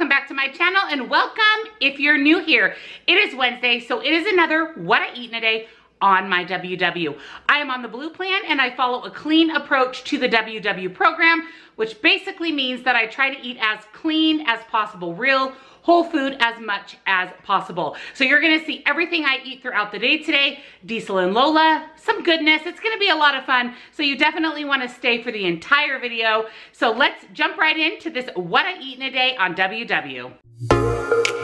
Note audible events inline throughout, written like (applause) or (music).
welcome back to my channel and welcome if you're new here. It is Wednesday, so it is another What I Eat in a Day on my WW. I am on the blue plan and I follow a clean approach to the WW program, which basically means that I try to eat as clean as possible, real whole food as much as possible. So you're gonna see everything I eat throughout the day today, Diesel and Lola, some goodness. It's gonna be a lot of fun. So you definitely wanna stay for the entire video. So let's jump right into this What I Eat in a Day on WW.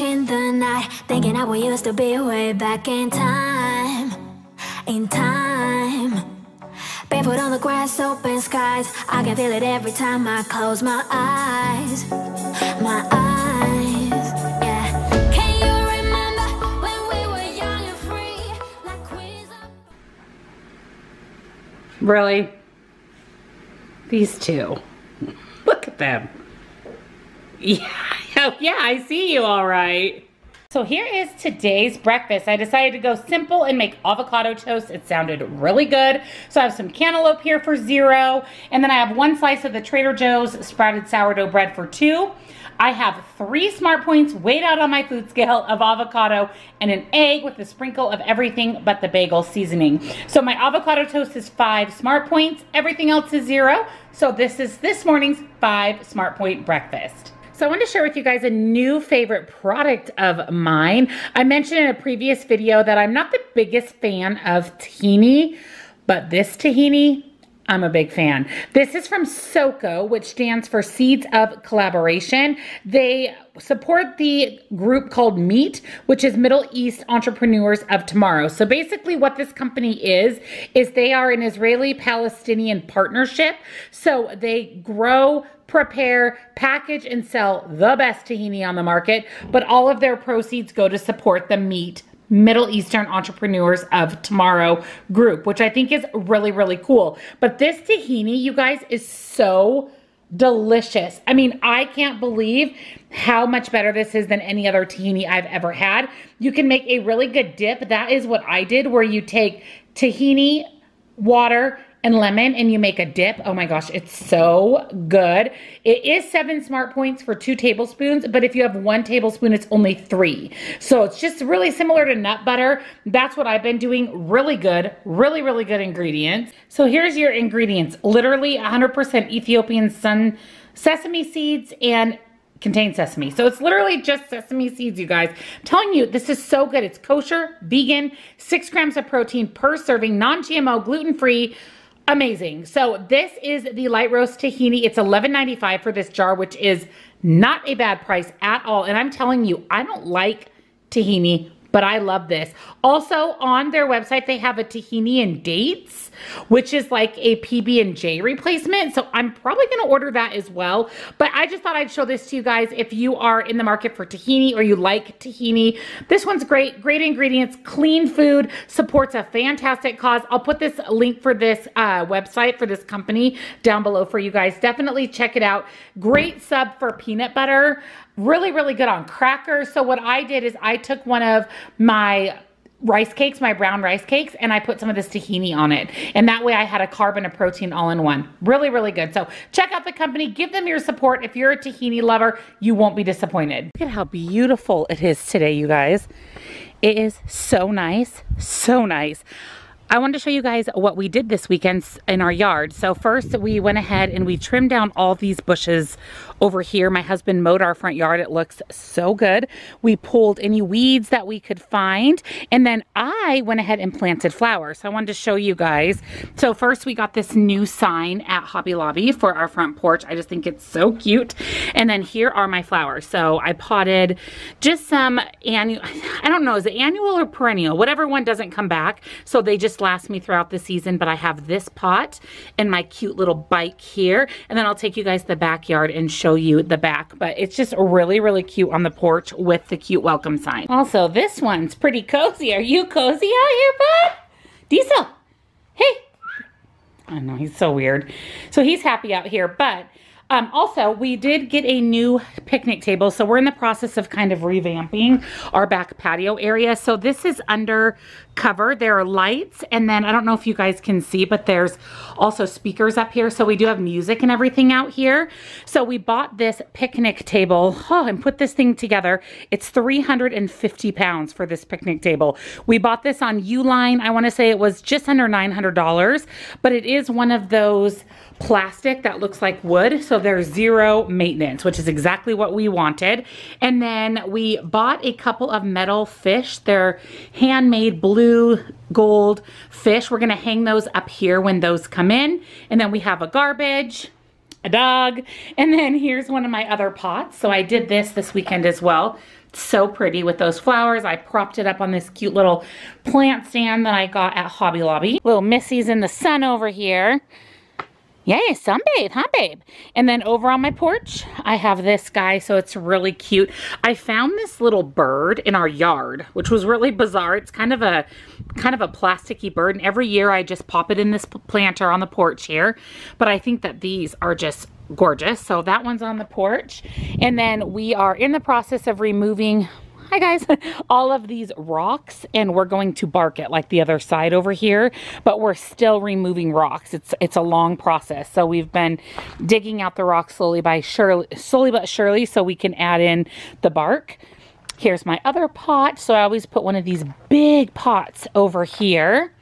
On the night, thinking how we used to be way back in time. In time. Barefoot on the grass, open skies. I can feel it every time I close my eyes. My eyes, yeah. Can you remember when we were young and free? Like quiz. Really? These two. Look at them. Yeah, yeah, I see you all right. So here is today's breakfast. I decided to go simple and make avocado toast. It sounded really good. So I have some cantaloupe here for zero. And then I have one slice of the Trader Joe's sprouted sourdough bread for two. I have three smart points weighed out on my food scale of avocado and an egg with a sprinkle of everything but the bagel seasoning. So my avocado toast is five smart points. Everything else is zero. So this is this morning's five smart point breakfast. So I want to share with you guys a new favorite product of mine. I mentioned in a previous video that I'm not the biggest fan of tahini, but this tahini I'm a big fan. This is from SOCO, which stands for Seeds of Collaboration. They support the group called MEET, which is Middle East Entrepreneurs of Tomorrow. So basically what this company is, is they are an Israeli-Palestinian partnership. So they grow, prepare, package, and sell the best tahini on the market, but all of their proceeds go to support the MEET Middle Eastern Entrepreneurs of Tomorrow group, which I think is really, really cool. But this tahini, you guys, is so delicious. I mean, I can't believe how much better this is than any other tahini I've ever had. You can make a really good dip. That is what I did, where you take tahini, water, and lemon and you make a dip. Oh my gosh, it's so good. It is seven smart points for two tablespoons, but if you have one tablespoon, it's only three. So it's just really similar to nut butter. That's what I've been doing. Really good, really, really good ingredients. So here's your ingredients. Literally 100% Ethiopian sun sesame seeds and contains sesame. So it's literally just sesame seeds, you guys. I'm telling you, this is so good. It's kosher, vegan, six grams of protein per serving, non-GMO, gluten-free, amazing. So this is the light roast tahini. It's $11.95 for this jar, which is not a bad price at all. And I'm telling you, I don't like tahini but I love this. Also on their website, they have a tahini and dates, which is like a PB&J replacement. So I'm probably going to order that as well. But I just thought I'd show this to you guys if you are in the market for tahini or you like tahini. This one's great, great ingredients, clean food, supports a fantastic cause. I'll put this link for this uh, website for this company down below for you guys. Definitely check it out. Great sub for peanut butter really, really good on crackers. So what I did is I took one of my rice cakes, my brown rice cakes, and I put some of this tahini on it. And that way I had a carb and a protein all in one. Really, really good. So check out the company, give them your support. If you're a tahini lover, you won't be disappointed. Look at how beautiful it is today, you guys. It is so nice, so nice. I wanted to show you guys what we did this weekend in our yard. So first we went ahead and we trimmed down all these bushes over here. My husband mowed our front yard. It looks so good. We pulled any weeds that we could find. And then I went ahead and planted flowers. So I wanted to show you guys. So first we got this new sign at Hobby Lobby for our front porch. I just think it's so cute. And then here are my flowers. So I potted just some annual, (laughs) I don't know, is it annual or perennial? Whatever one doesn't come back. So they just just last me throughout the season, but I have this pot and my cute little bike here. And then I'll take you guys to the backyard and show you the back. But it's just really, really cute on the porch with the cute welcome sign. Also, this one's pretty cozy. Are you cozy out here, bud? Diesel, hey. I know, he's so weird. So he's happy out here, but um, also, we did get a new picnic table. So we're in the process of kind of revamping our back patio area. So this is under cover. There are lights. And then I don't know if you guys can see, but there's also speakers up here. So we do have music and everything out here. So we bought this picnic table oh, and put this thing together. It's 350 pounds for this picnic table. We bought this on Uline. I want to say it was just under $900, but it is one of those plastic that looks like wood. So there's zero maintenance, which is exactly what we wanted. And then we bought a couple of metal fish. They're handmade blue gold fish. We're gonna hang those up here when those come in. And then we have a garbage, a dog, and then here's one of my other pots. So I did this this weekend as well. so pretty with those flowers. I propped it up on this cute little plant stand that I got at Hobby Lobby. Little Missy's in the sun over here. Yay, sunbathe, huh, babe? And then over on my porch, I have this guy, so it's really cute. I found this little bird in our yard, which was really bizarre. It's kind of a kind of a plasticky bird, and every year I just pop it in this planter on the porch here. But I think that these are just gorgeous. So that one's on the porch. And then we are in the process of removing hi guys, (laughs) all of these rocks and we're going to bark it like the other side over here, but we're still removing rocks. It's it's a long process. So we've been digging out the rocks slowly by surely, slowly but surely so we can add in the bark. Here's my other pot. So I always put one of these big pots over here.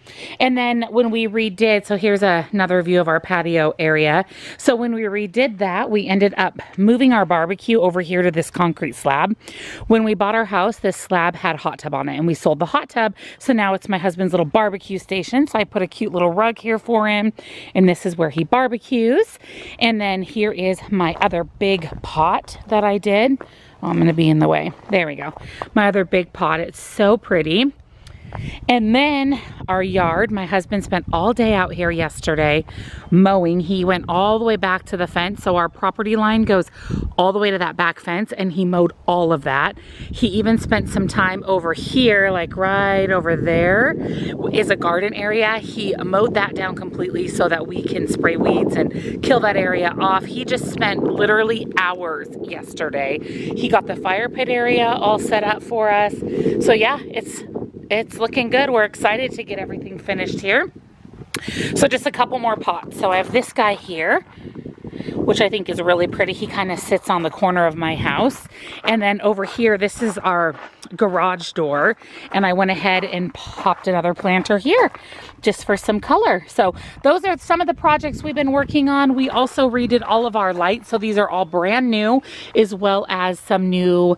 And then when we redid, so here's a, another view of our patio area. So when we redid that, we ended up moving our barbecue over here to this concrete slab. When we bought our house, this slab had a hot tub on it and we sold the hot tub. So now it's my husband's little barbecue station. So I put a cute little rug here for him and this is where he barbecues. And then here is my other big pot that I did. Oh, I'm to be in the way. There we go. My other big pot. It's so pretty. And then our yard, my husband spent all day out here yesterday mowing. He went all the way back to the fence. So our property line goes all the way to that back fence and he mowed all of that. He even spent some time over here, like right over there is a garden area. He mowed that down completely so that we can spray weeds and kill that area off. He just spent literally hours yesterday. He got the fire pit area all set up for us. So yeah, it's it's looking good. We're excited to get everything finished here. So just a couple more pots. So I have this guy here, which I think is really pretty. He kind of sits on the corner of my house. And then over here, this is our garage door. And I went ahead and popped another planter here just for some color. So those are some of the projects we've been working on. We also redid all of our lights. So these are all brand new, as well as some new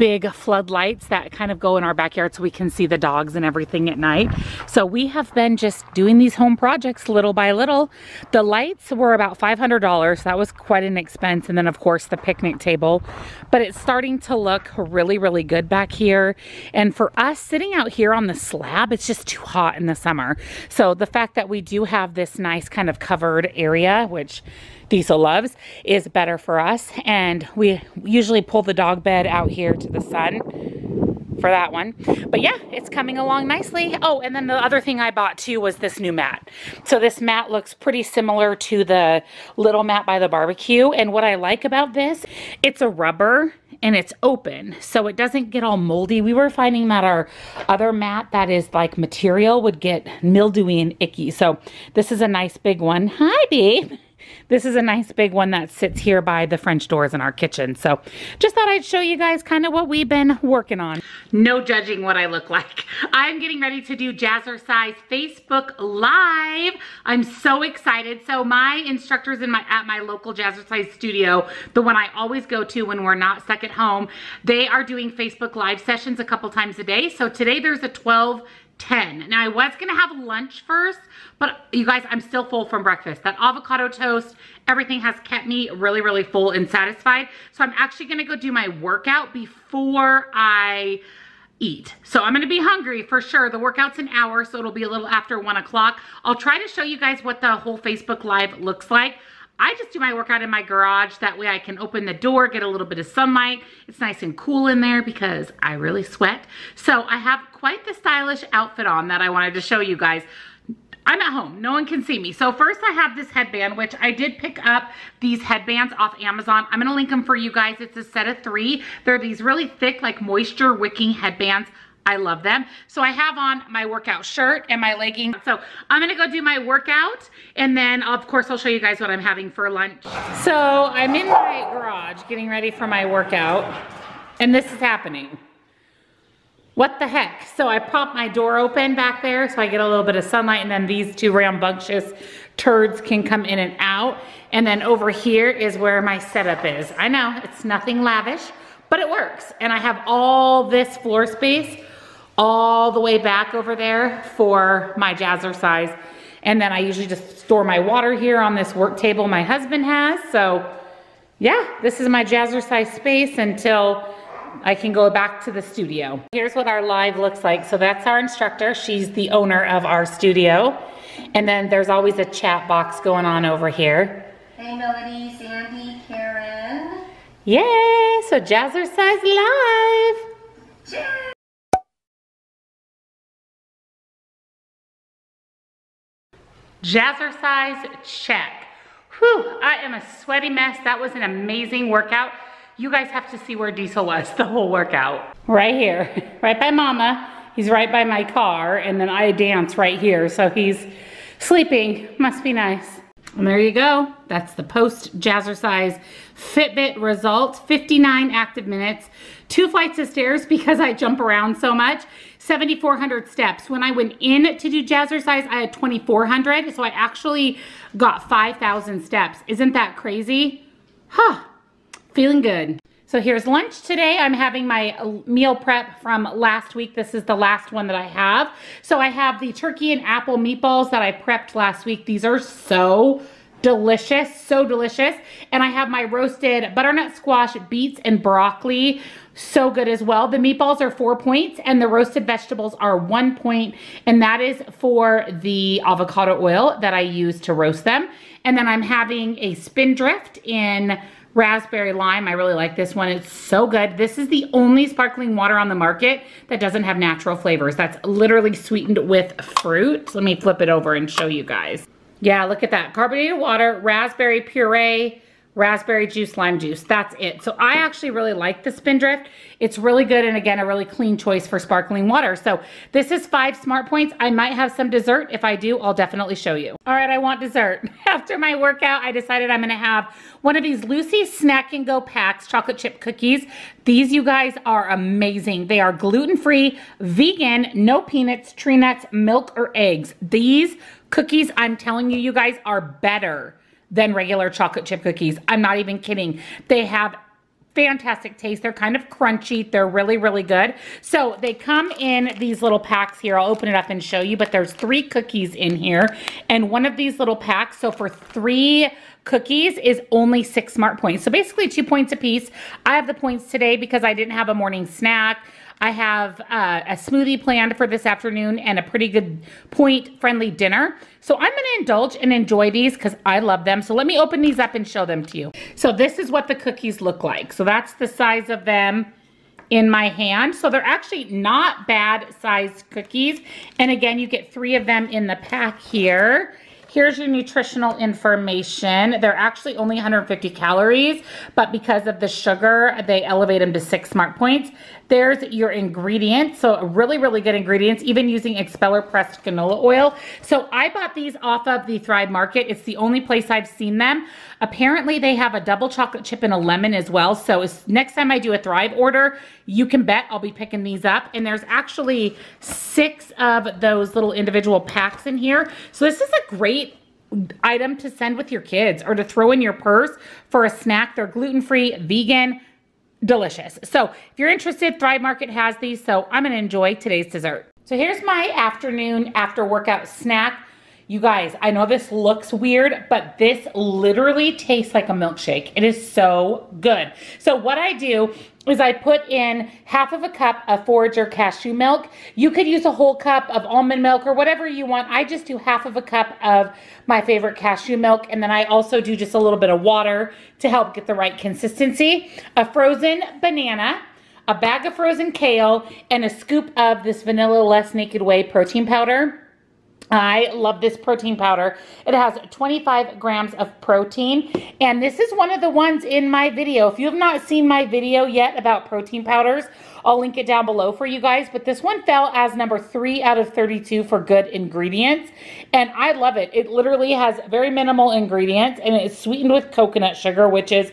big floodlights that kind of go in our backyard so we can see the dogs and everything at night. So we have been just doing these home projects little by little. The lights were about $500. That was quite an expense. And then of course the picnic table, but it's starting to look really, really good back here. And for us sitting out here on the slab, it's just too hot in the summer. So the fact that we do have this nice kind of covered area, which Diesel loves is better for us. And we usually pull the dog bed out here to the sun for that one. But yeah, it's coming along nicely. Oh, and then the other thing I bought too was this new mat. So this mat looks pretty similar to the little mat by the barbecue. And what I like about this, it's a rubber and it's open so it doesn't get all moldy. We were finding that our other mat that is like material would get mildewy and icky. So this is a nice big one. Hi, babe. This is a nice big one that sits here by the French doors in our kitchen. So just thought I'd show you guys kind of what we've been working on. No judging what I look like. (laughs) I'm getting ready to do Jazzercise Facebook Live. I'm so excited. So my instructors in my at my local Jazzercise studio, the one I always go to when we're not stuck at home, they are doing Facebook Live sessions a couple times a day. So today there's a 12 10. Now I was gonna have lunch first, but you guys, I'm still full from breakfast. That avocado toast, everything has kept me really, really full and satisfied. So I'm actually gonna go do my workout before I eat. So I'm gonna be hungry for sure. The workout's an hour, so it'll be a little after one o'clock. I'll try to show you guys what the whole Facebook Live looks like. I just do my workout in my garage. That way I can open the door, get a little bit of sunlight. It's nice and cool in there because I really sweat. So I have quite the stylish outfit on that I wanted to show you guys. I'm at home, no one can see me. So first I have this headband, which I did pick up these headbands off Amazon. I'm gonna link them for you guys. It's a set of three. They're these really thick, like moisture wicking headbands. I love them. So I have on my workout shirt and my leggings. So I'm gonna go do my workout and then of course I'll show you guys what I'm having for lunch. So I'm in my garage getting ready for my workout and this is happening. What the heck? So I pop my door open back there so I get a little bit of sunlight and then these two rambunctious turds can come in and out. And then over here is where my setup is. I know it's nothing lavish, but it works. And I have all this floor space all the way back over there for my jazzercise. And then I usually just store my water here on this work table my husband has. So yeah, this is my jazzercise space until I can go back to the studio. Here's what our live looks like. So that's our instructor. She's the owner of our studio. And then there's always a chat box going on over here. Hey Melody, Sandy, Karen. Yay, so Jazzercise Live. Jazzercise check. Whew, I am a sweaty mess. That was an amazing workout. You guys have to see where Diesel was (laughs) the whole workout. Right here, (laughs) right by mama. He's right by my car and then I dance right here. So he's sleeping, must be nice. And there you go. That's the post jazzercise Fitbit result. 59 active minutes, two flights of stairs because I jump around so much. 7,400 steps. When I went in to do jazzercise, I had 2,400. So I actually got 5,000 steps. Isn't that crazy? Huh, feeling good. So here's lunch today. I'm having my uh, meal prep from last week. This is the last one that I have. So I have the turkey and apple meatballs that I prepped last week. These are so delicious, so delicious. And I have my roasted butternut squash, beets, and broccoli so good as well. The meatballs are four points and the roasted vegetables are one point, and that is for the avocado oil that I use to roast them. And then I'm having a spindrift in raspberry lime. I really like this one. It's so good. This is the only sparkling water on the market that doesn't have natural flavors. That's literally sweetened with fruit. Let me flip it over and show you guys. Yeah, look at that. Carbonated water, raspberry puree, raspberry juice, lime juice. That's it. So I actually really like the Spindrift. It's really good and again, a really clean choice for sparkling water. So this is five smart points. I might have some dessert. If I do, I'll definitely show you. All right, I want dessert. (laughs) After my workout, I decided I'm gonna have one of these Lucy Snack and Go packs, chocolate chip cookies. These, you guys, are amazing. They are gluten-free, vegan, no peanuts, tree nuts, milk, or eggs. These cookies, I'm telling you, you guys, are better than regular chocolate chip cookies. I'm not even kidding. They have fantastic taste. They're kind of crunchy. They're really, really good. So they come in these little packs here. I'll open it up and show you, but there's three cookies in here and one of these little packs. So for three cookies is only six smart points. So basically two points a piece. I have the points today because I didn't have a morning snack. I have uh, a smoothie planned for this afternoon and a pretty good point friendly dinner. So I'm gonna indulge and enjoy these because I love them. So let me open these up and show them to you. So this is what the cookies look like. So that's the size of them in my hand. So they're actually not bad sized cookies. And again, you get three of them in the pack here. Here's your nutritional information. They're actually only 150 calories, but because of the sugar, they elevate them to six smart points. There's your ingredients. So really, really good ingredients, even using expeller pressed canola oil. So I bought these off of the Thrive Market. It's the only place I've seen them. Apparently they have a double chocolate chip and a lemon as well. So next time I do a Thrive order, you can bet I'll be picking these up. And there's actually six of those little individual packs in here. So this is a great item to send with your kids or to throw in your purse for a snack. They're gluten-free, vegan, delicious. So if you're interested, Thrive Market has these. So I'm gonna enjoy today's dessert. So here's my afternoon after workout snack. You guys, I know this looks weird, but this literally tastes like a milkshake. It is so good. So what I do is I put in half of a cup of forager cashew milk. You could use a whole cup of almond milk or whatever you want. I just do half of a cup of my favorite cashew milk. And then I also do just a little bit of water to help get the right consistency. A frozen banana, a bag of frozen kale, and a scoop of this Vanilla Less Naked Whey protein powder. I love this protein powder. It has 25 grams of protein. And this is one of the ones in my video. If you have not seen my video yet about protein powders, I'll link it down below for you guys. But this one fell as number three out of 32 for good ingredients. And I love it. It literally has very minimal ingredients and it's sweetened with coconut sugar, which is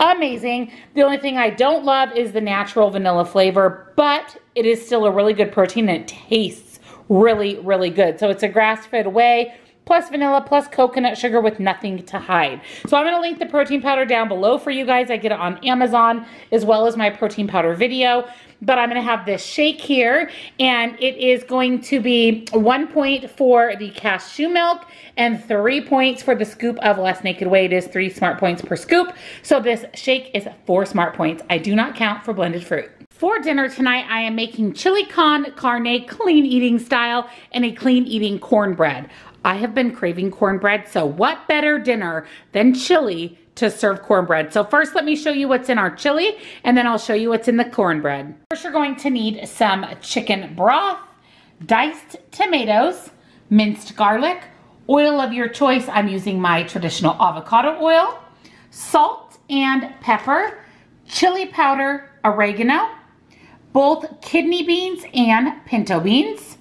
amazing. The only thing I don't love is the natural vanilla flavor, but it is still a really good protein and it tastes really, really good. So it's a grass-fed whey plus vanilla plus coconut sugar with nothing to hide. So I'm going to link the protein powder down below for you guys. I get it on Amazon as well as my protein powder video. But I'm going to have this shake here and it is going to be one point for the cashew milk and three points for the scoop of Less Naked Whey. It is three smart points per scoop. So this shake is four smart points. I do not count for blended fruit. For dinner tonight, I am making chili con carne clean eating style and a clean eating cornbread. I have been craving cornbread, so what better dinner than chili to serve cornbread. So first let me show you what's in our chili and then I'll show you what's in the cornbread. First you're going to need some chicken broth, diced tomatoes, minced garlic, oil of your choice. I'm using my traditional avocado oil, salt and pepper, chili powder, oregano, both kidney beans and pinto beans,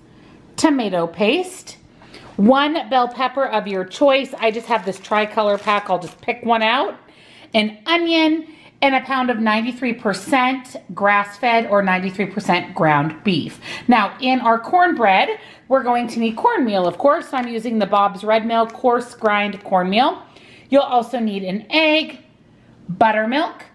tomato paste, one bell pepper of your choice. I just have this tricolor pack. I'll just pick one out. An onion and a pound of 93% grass-fed or 93% ground beef. Now, in our cornbread, we're going to need cornmeal, of course. I'm using the Bob's Red Mill coarse grind cornmeal. You'll also need an egg, buttermilk,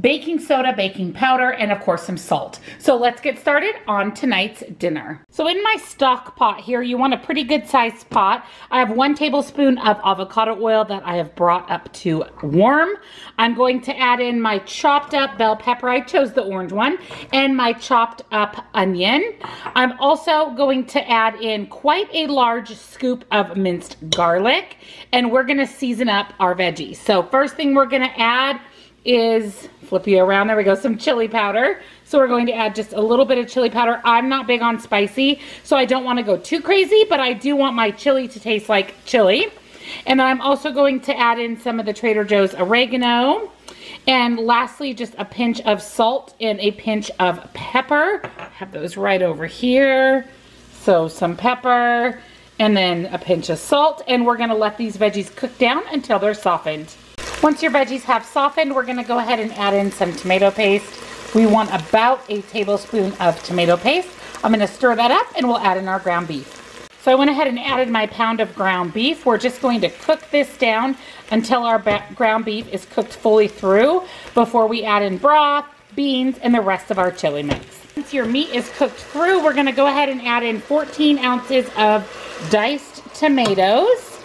baking soda, baking powder, and of course some salt. So let's get started on tonight's dinner. So in my stock pot here, you want a pretty good sized pot. I have one tablespoon of avocado oil that I have brought up to warm. I'm going to add in my chopped up bell pepper. I chose the orange one and my chopped up onion. I'm also going to add in quite a large scoop of minced garlic and we're gonna season up our veggies. So first thing we're gonna add is, flip you around, there we go, some chili powder. So we're going to add just a little bit of chili powder. I'm not big on spicy, so I don't want to go too crazy, but I do want my chili to taste like chili. And I'm also going to add in some of the Trader Joe's oregano. And lastly, just a pinch of salt and a pinch of pepper. have those right over here. So some pepper and then a pinch of salt. And we're gonna let these veggies cook down until they're softened. Once your veggies have softened, we're gonna go ahead and add in some tomato paste. We want about a tablespoon of tomato paste. I'm gonna stir that up and we'll add in our ground beef. So I went ahead and added my pound of ground beef. We're just going to cook this down until our ground beef is cooked fully through before we add in broth, beans, and the rest of our chili mix. Once your meat is cooked through, we're gonna go ahead and add in 14 ounces of diced tomatoes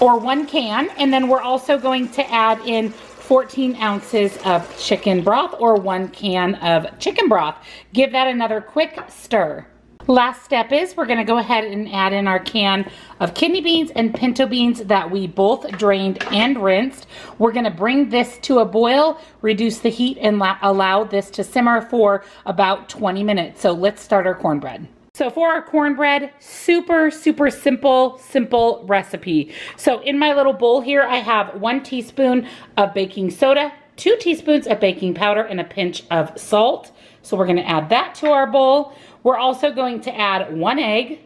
or one can. And then we're also going to add in 14 ounces of chicken broth or one can of chicken broth. Give that another quick stir. Last step is we're gonna go ahead and add in our can of kidney beans and pinto beans that we both drained and rinsed. We're gonna bring this to a boil, reduce the heat, and allow this to simmer for about 20 minutes. So let's start our cornbread. So for our cornbread, super, super simple, simple recipe. So in my little bowl here, I have one teaspoon of baking soda, two teaspoons of baking powder, and a pinch of salt. So we're gonna add that to our bowl. We're also going to add one egg,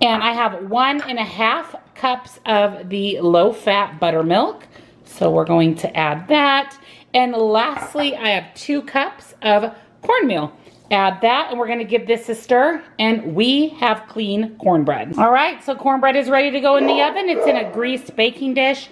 and I have one and a half cups of the low-fat buttermilk. So we're going to add that. And lastly, I have two cups of cornmeal. Add that and we're gonna give this a stir and we have clean cornbread. All right, so cornbread is ready to go in the oven. It's in a greased baking dish.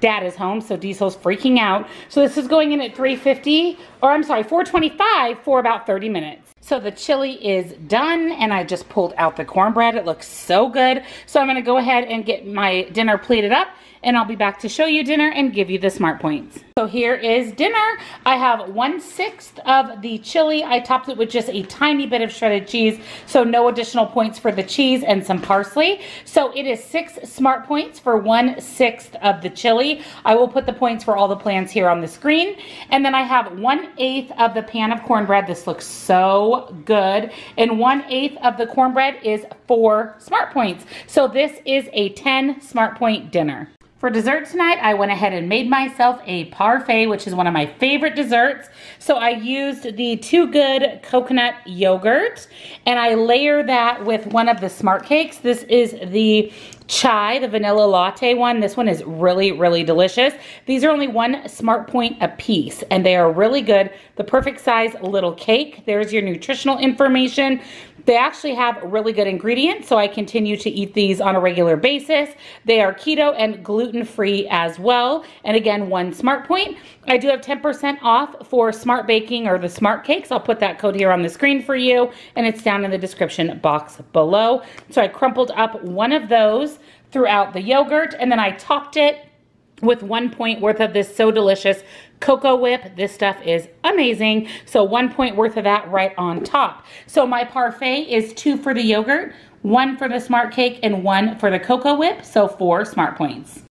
Dad is home, so Diesel's freaking out. So this is going in at 350, or I'm sorry, 425 for about 30 minutes. So the chili is done and I just pulled out the cornbread. It looks so good. So I'm gonna go ahead and get my dinner plated up and I'll be back to show you dinner and give you the smart points. So here is dinner. I have one sixth of the chili. I topped it with just a tiny bit of shredded cheese, so no additional points for the cheese and some parsley. So it is six smart points for one sixth of the chili. I will put the points for all the plans here on the screen. And then I have one eighth of the pan of cornbread. This looks good. And one eighth of the cornbread is four smart points. So this is a 10 smart point dinner. For dessert tonight, I went ahead and made myself a parfait, which is one of my favorite desserts. So I used the Too Good coconut yogurt, and I layer that with one of the Smart Cakes. This is the chai, the vanilla latte one. This one is really, really delicious. These are only one smart point a piece, and they are really good. The perfect size little cake. There's your nutritional information. They actually have really good ingredients, so I continue to eat these on a regular basis. They are keto and gluten-free as well. And again, one smart point. I do have 10% off for smart baking or the smart cakes. I'll put that code here on the screen for you, and it's down in the description box below. So I crumpled up one of those throughout the yogurt, and then I topped it with one point worth of this so delicious CocoWhip. This stuff is amazing. So one point worth of that right on top. So my parfait is two for the yogurt, one for the smart cake, and one for the CocoWhip. So four smart points.